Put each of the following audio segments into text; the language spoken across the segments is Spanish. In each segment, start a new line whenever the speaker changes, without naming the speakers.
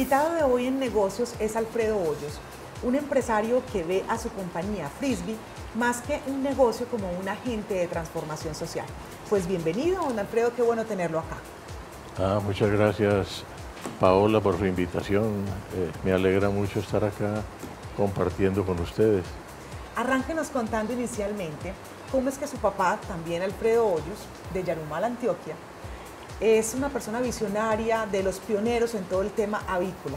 invitado de hoy en negocios es Alfredo Hoyos, un empresario que ve a su compañía Frisbee más que un negocio como un agente de transformación social. Pues bienvenido, don Alfredo, qué bueno tenerlo acá.
Ah, muchas gracias, Paola, por su invitación. Eh, me alegra mucho estar acá compartiendo con ustedes.
Arránquenos contando inicialmente cómo es que su papá, también Alfredo Hoyos, de Yarumal, Antioquia, es una persona visionaria, de los pioneros en todo el tema avícola.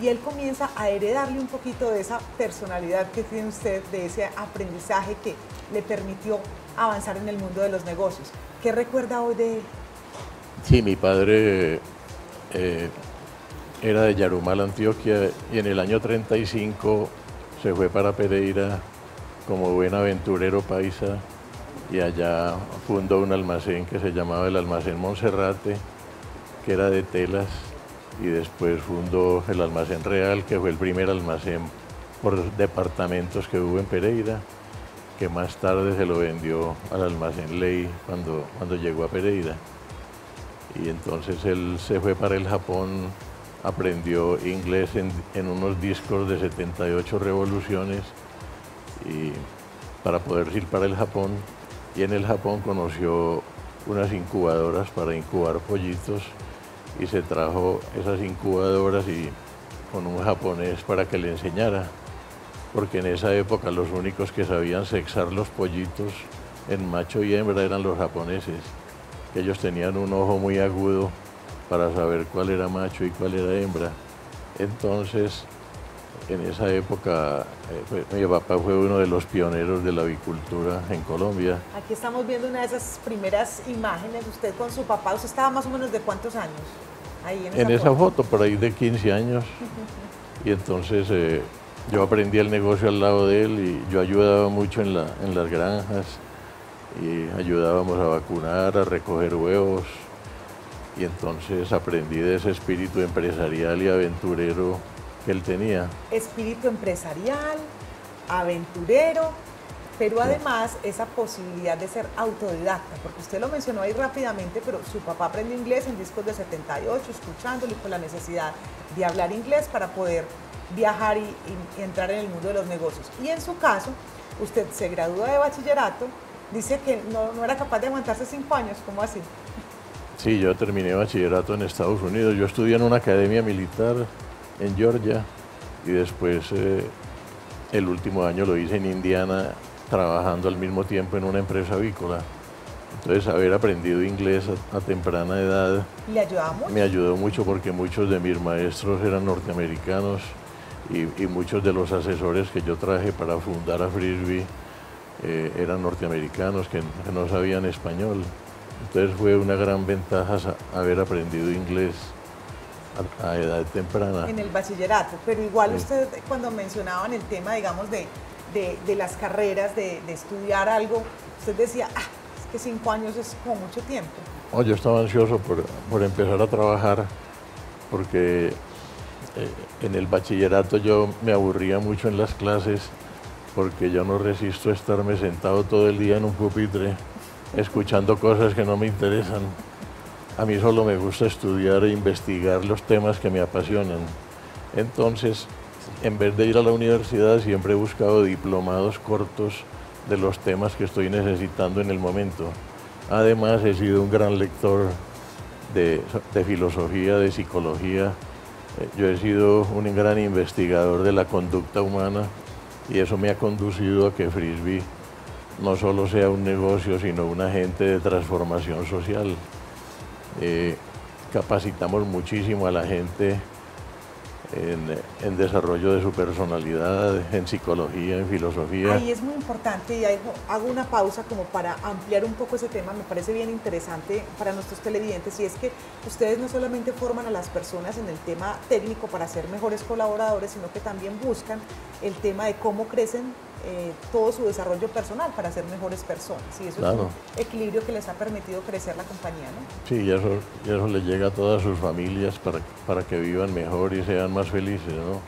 Y él comienza a heredarle un poquito de esa personalidad que tiene usted, de ese aprendizaje que le permitió avanzar en el mundo de los negocios. ¿Qué recuerda hoy de él?
Sí, mi padre eh, era de Yarumal, Antioquia, y en el año 35 se fue para Pereira como buen aventurero paisa y allá fundó un almacén que se llamaba el Almacén Monserrate, que era de telas, y después fundó el Almacén Real, que fue el primer almacén por departamentos que hubo en Pereira, que más tarde se lo vendió al Almacén Ley cuando, cuando llegó a Pereira. Y entonces él se fue para el Japón, aprendió inglés en, en unos discos de 78 revoluciones y para poder ir para el Japón y en el Japón conoció unas incubadoras para incubar pollitos y se trajo esas incubadoras y con un japonés para que le enseñara, porque en esa época los únicos que sabían sexar los pollitos en macho y hembra eran los japoneses, ellos tenían un ojo muy agudo para saber cuál era macho y cuál era hembra. Entonces en esa época eh, mi papá fue uno de los pioneros de la avicultura en Colombia.
Aquí estamos viendo una de esas primeras imágenes, usted con su papá, ¿usted estaba más o menos de cuántos años?
Ahí en, esa, foto? por ahí de 15 años. y entonces eh, yo aprendí el negocio al lado de él y yo ayudaba mucho en, la, en las granjas y ayudábamos a vacunar, a recoger huevos. Y entonces aprendí de ese espíritu empresarial y aventurero él tenía.
Espíritu empresarial, aventurero, pero además esa posibilidad de ser autodidacta, porque usted lo mencionó ahí rápidamente, pero su papá aprendió inglés en discos de 78, escuchándolo y con la necesidad de hablar inglés para poder viajar y, entrar en el mundo de los negocios. Y en su caso, usted se gradúa de bachillerato, dice que no, no era capaz de aguantarse cinco años, ¿cómo así?
Sí, yo terminé bachillerato en Estados Unidos, yo estudié en una academia militar en Georgia y después eh, el último año lo hice en Indiana trabajando al mismo tiempo en una empresa avícola. Entonces haber aprendido inglés a, temprana edad me ayudó mucho porque muchos de mis maestros eran norteamericanos y, muchos de los asesores que yo traje para fundar a Frisbee eh, eran norteamericanos que, que no sabían español. Entonces fue una gran ventaja haber aprendido inglés a, edad temprana.
En el bachillerato, pero igual usted cuando mencionaban el tema, digamos, de, de, las carreras, de, estudiar algo, usted decía, ah, es que cinco años es como mucho tiempo.
Oh, yo estaba ansioso por, por, empezar a trabajar porque eh, en el bachillerato yo me aburría mucho en las clases porque yo no resisto estarme sentado todo el día en un pupitre escuchando cosas que no me interesan. A mí solo me gusta estudiar e investigar los temas que me apasionan. Entonces, en vez de ir a la universidad, siempre he buscado diplomados cortos de los temas que estoy necesitando en el momento. Además, he sido un gran lector de, filosofía, de psicología. Eh, yo he sido un gran investigador de la conducta humana y eso me ha conducido a que Frisbee no solo sea un negocio, sino un agente de transformación social. Eh, capacitamos muchísimo a la gente en, desarrollo de su personalidad, en psicología, en filosofía.
Ahí es muy importante y hago una pausa como para ampliar un poco ese tema, me parece bien interesante para nuestros televidentes y es que ustedes no solamente forman a las personas en el tema técnico para ser mejores colaboradores, sino que también buscan el tema de cómo crecen eh, todo su desarrollo personal para ser mejores personas. Y eso es un equilibrio que les ha permitido crecer la compañía, ¿no?
Sí, y eso, eso le llega a todas sus familias para, para que vivan mejor y sean más felices, ¿no?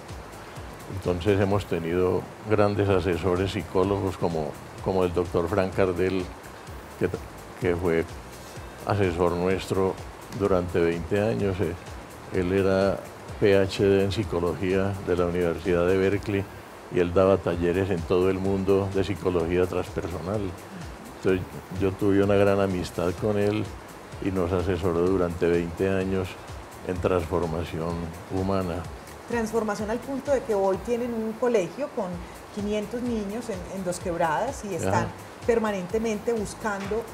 Entonces hemos tenido grandes asesores psicólogos como, como el doctor Frank Cardell, que, que fue asesor nuestro durante 20 años. Eh, él era PhD en psicología de la Universidad de Berkeley y él daba talleres en todo el mundo de psicología transpersonal. Entonces yo tuve una gran amistad con él y nos asesoró durante 20 años en transformación humana.
Transformación al punto de que hoy tienen un colegio con 500 niños en, Dos Quebradas y están permanentemente buscando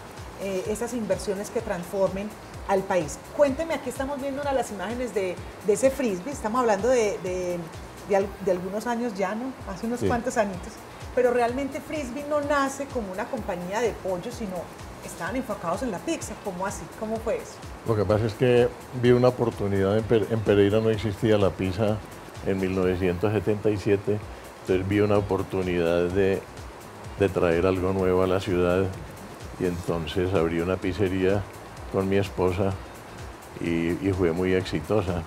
eh, esas inversiones que transformen al país. Cuénteme, aquí estamos viendo una de las imágenes de, ese frisbee, estamos hablando de, algunos años ya, ¿no? Hace unos cuantos añitos, pero realmente frisbee no nace como una compañía de pollo, sino estaban enfocados en la pizza, ¿cómo así? ¿Cómo fue eso?
Lo que pasa es que vi una oportunidad, en, Pereira no existía la pizza en 1977, entonces vi una oportunidad de, traer algo nuevo a la ciudad y entonces abrí una pizzería con mi esposa y, fue muy exitosa.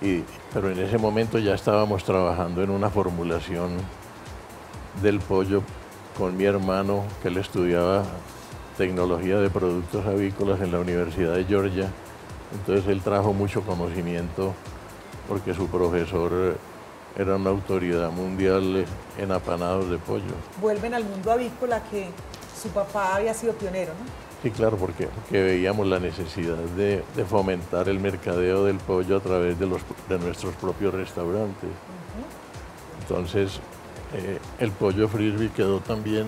Pero en ese momento ya estábamos trabajando en una formulación del pollo con mi hermano que él estudiaba tecnología de productos avícolas en la Universidad de Georgia. Entonces él trajo mucho conocimiento porque su profesor era una autoridad mundial en apanados de pollo.
Vuelven al mundo avícola que su papá había sido pionero, ¿no?
Sí, claro, porque, veíamos la necesidad de, fomentar el mercadeo del pollo a través de, los, de nuestros propios restaurantes. Entonces, eh, el pollo frisbee quedó también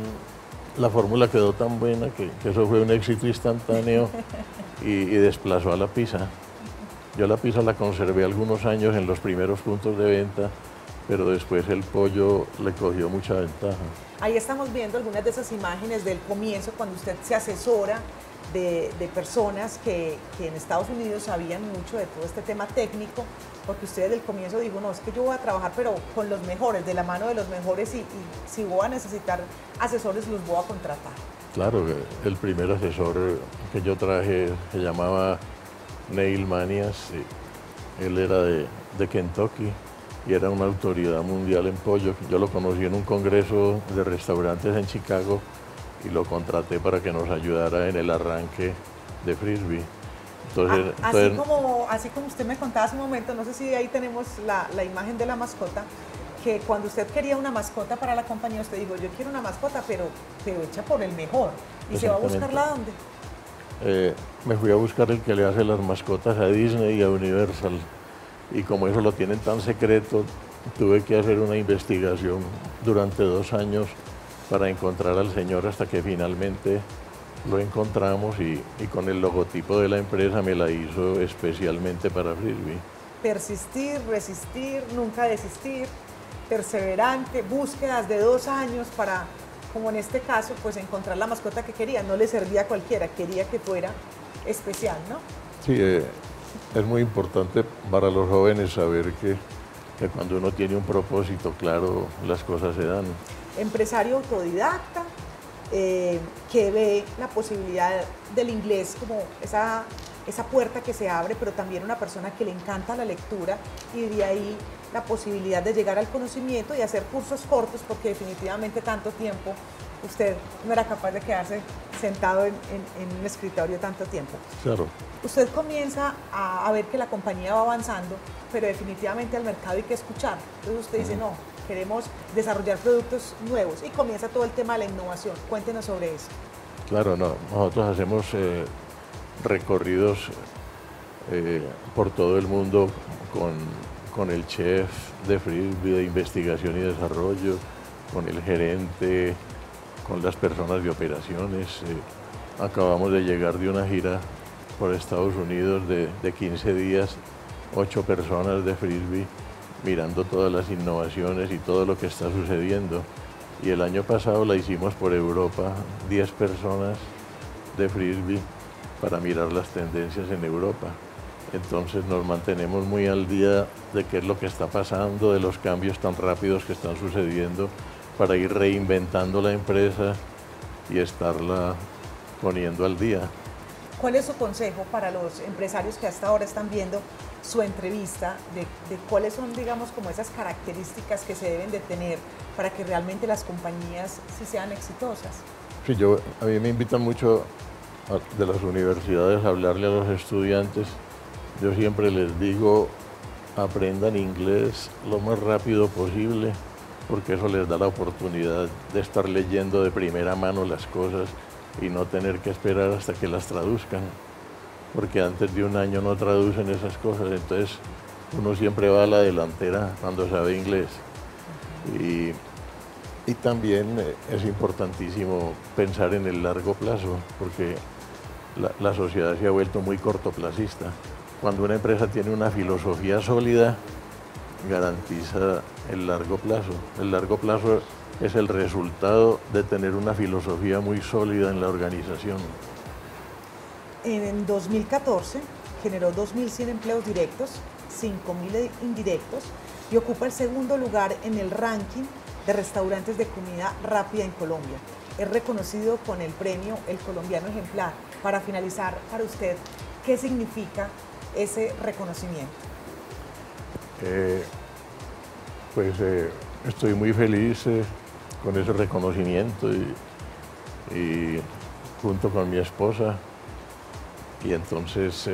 la fórmula quedó tan buena que, eso fue un éxito instantáneo y, desplazó a la pizza. Yo la pizza la conservé algunos años en los primeros puntos de venta, pero después el pollo le cogió mucha ventaja.
Ahí estamos viendo algunas de esas imágenes del comienzo, cuando usted se asesora de, personas que, en Estados Unidos sabían mucho de todo este tema técnico, porque usted desde el comienzo dijo, no, es que yo voy a trabajar, pero con los mejores, de la mano de los mejores, y, si voy a necesitar asesores, los voy a contratar.
Claro, el primer asesor que yo traje se llamaba Neil Manias, él era de, de Kentucky y era una autoridad mundial en pollo. Yo lo conocí en un congreso de restaurantes en Chicago y lo contraté para que nos ayudara en el arranque de frisbee.
Entonces, así, como, así como usted me contaba hace un momento, no sé si ahí tenemos la, la, imagen de la mascota, que cuando usted quería una mascota para la compañía, usted dijo, yo quiero una mascota, pero, pero hecha por el mejor. ¿Y se va a buscarla dónde?
Eh, me fui a buscar el que le hace las mascotas a Disney y a Universal. Y como eso lo tienen tan secreto, tuve que hacer una investigación durante dos años para encontrar al señor hasta que finalmente lo encontramos y, con el logotipo de la empresa me la hizo especialmente para Frisbee.
Persistir, resistir, nunca desistir, perseverante, búsquedas de dos años para, como en este caso, pues encontrar la mascota que quería. No le servía a cualquiera, quería que fuera especial, ¿no?
Sí, eh, es muy importante para los jóvenes saber que, que cuando uno tiene un propósito claro, las cosas se dan.
Empresario autodidacta, eh, que ve la posibilidad del inglés como esa, esa puerta que se abre, pero también una persona que le encanta la lectura y de ahí la posibilidad de llegar al conocimiento y hacer cursos cortos, porque definitivamente tanto tiempo usted no era capaz de quedarse sentado en, un escritorio tanto tiempo.
Claro.
Usted comienza a, a, ver que la compañía va avanzando, pero definitivamente al mercado hay que escuchar. Entonces usted dice, no, queremos desarrollar productos nuevos y comienza todo el tema de la innovación. Cuéntenos sobre eso.
Claro, no, nosotros hacemos eh, recorridos eh, por todo el mundo con, el chef de Frisbee de investigación y desarrollo, con el gerente, con las personas de operaciones. Eh, acabamos de llegar de una gira por Estados Unidos de, de 15 días, ocho personas de Frisbee mirando todas las innovaciones y todo lo que está sucediendo. Y el año pasado la hicimos por Europa, 10 personas de frisbee para mirar las tendencias en Europa. Entonces nos mantenemos muy al día de qué es lo que está pasando, de los cambios tan rápidos que están sucediendo, para ir reinventando la empresa y estarla poniendo al día.
¿Cuál es su consejo para los empresarios que hasta ahora están viendo su entrevista de, cuáles son, digamos, como esas características que se deben de tener para que realmente las compañías sí sean exitosas.
Sí, yo, a mí me invitan mucho de las universidades a hablarle a los estudiantes. Yo siempre les digo, aprendan inglés lo más rápido posible, porque eso les da la oportunidad de estar leyendo de primera mano las cosas y no tener que esperar hasta que las traduzcan, porque antes de un año no traducen esas cosas, entonces uno siempre va a la delantera cuando sabe inglés. Y, también eh, es importantísimo pensar en el largo plazo, porque la, la sociedad se ha vuelto muy cortoplacista. Cuando una empresa tiene una filosofía sólida, garantiza el largo plazo. El largo plazo es el resultado de tener una filosofía muy sólida en la organización.
En 2014 generó 2.100 empleos directos, 5.000 indirectos y ocupa el segundo lugar en el ranking de restaurantes de comida rápida en Colombia. Es reconocido con el premio El Colombiano Ejemplar. Para finalizar, para usted, ¿qué significa ese reconocimiento?
Eh, pues eh, estoy muy feliz eh, con ese reconocimiento y, junto con mi esposa. Y entonces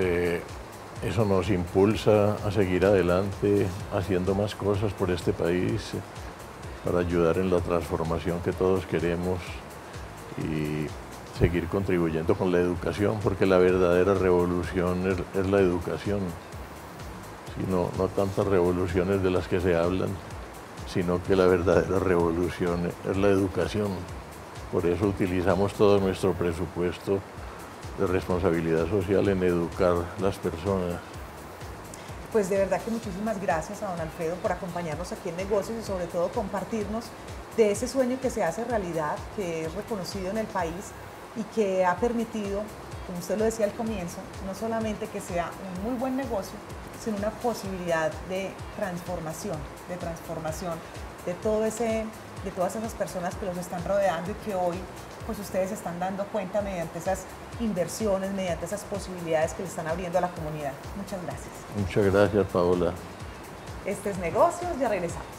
eso nos impulsa a seguir adelante haciendo más cosas por este país para ayudar en la transformación que todos queremos y seguir contribuyendo con la educación, porque la verdadera revolución es, la educación, sino no tantas revoluciones de las que se hablan, sino que la verdadera revolución es la educación. Por eso utilizamos todo nuestro presupuesto de responsabilidad social en educar las personas.
Pues de verdad que muchísimas gracias a don Alfredo por acompañarnos aquí en Negocios y sobre todo compartirnos de ese sueño que se hace realidad, que es reconocido en el país y que ha permitido, como usted lo decía al comienzo, no solamente que sea un muy buen negocio, sino una posibilidad de transformación, de transformación de todo ese, de todas esas personas que los están rodeando y que hoy pues ustedes están dando cuenta mediante esas inversiones, mediante esas posibilidades que le están abriendo a la comunidad. Muchas gracias.
Muchas gracias, Paola.
Este es Negocios, ya regresamos.